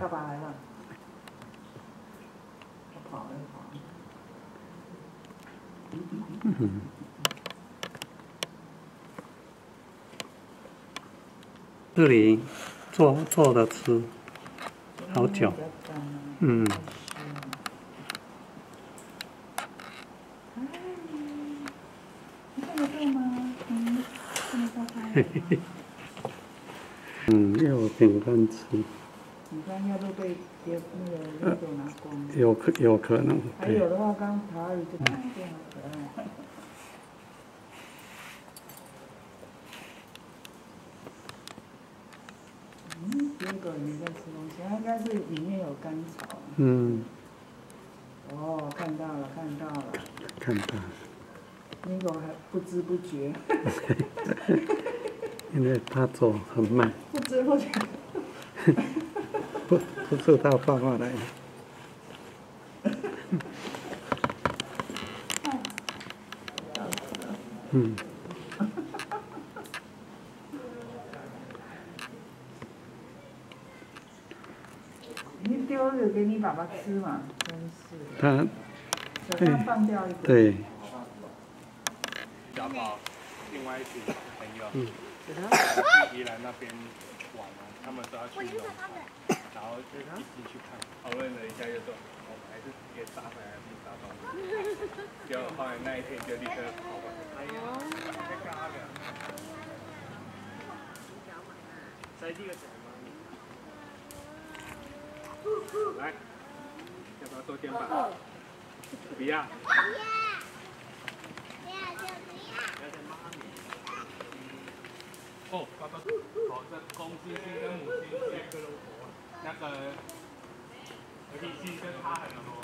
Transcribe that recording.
爸爸来了，他跑了跑了。嗯，这里坐坐着吃，好久嗯？嗯，看得到他吗？嗯，有饼干吃，你看被别那个那个拿光了？有可有可能，对还有，的话，刚刚爬一个这样可爱。嗯，结果你在吃东西，它应该是里面有甘草。嗯，哦，看到了，看到了，看到了，那个还不知不觉，因为它走很慢，不知不觉。不不是他爸爸来的。嗯，你丢了给你爸爸吃嘛，真是的。他手上放掉一个。对，小宝另外一群朋友，嗯去宜兰那边玩啊，他们都要去后就一起去看，讨论了一下就说，我们还是直接杀回来不杀东西。结果后来那一天就立刻跑过来，哎呀，在干嘛呢？塞这个什么？来，要不要做肩膀？不要。哦，爸爸，好，这公猩猩跟母猩猩，那个合体性跟差很多。